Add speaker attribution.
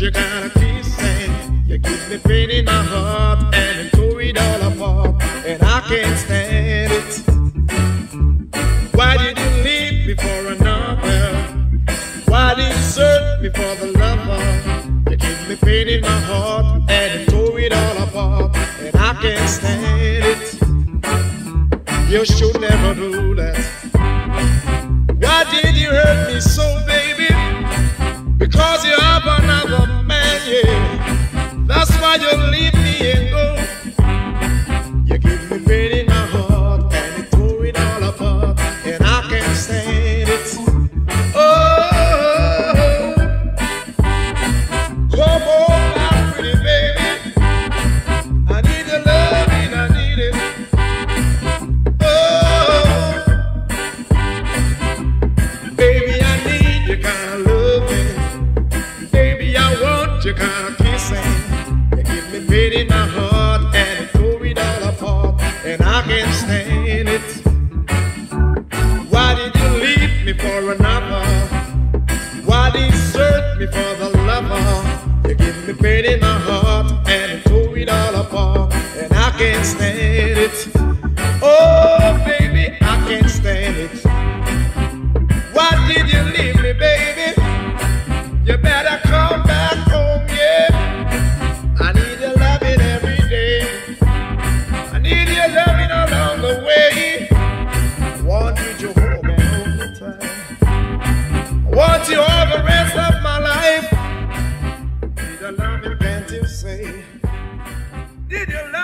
Speaker 1: you got a piece kissing. You keep me pain in my heart and it tore it all apart, and I can't stand it. Why did you leave me for another? Why did you search me for the lover? You keep me pain in my heart and it tore it all apart, and I can't stand it. You should never do that. Why did you hurt me so, baby? Because you why you leave me and go. You give me pain in my heart and tore it all apart, and I can't stand it. Oh, come on, my pretty baby. I need your loving, I need it. Oh, baby, I need your kind of. Baby, I want your kind of for another? Why desert me for the lover? You give me pain in my heart and you tore it all apart, and I can't stand it. Oh, baby, I can't stand it. Why did you leave me, baby? You better come back home, yeah. I need your loving every day. I need your loving along the way. 一点来。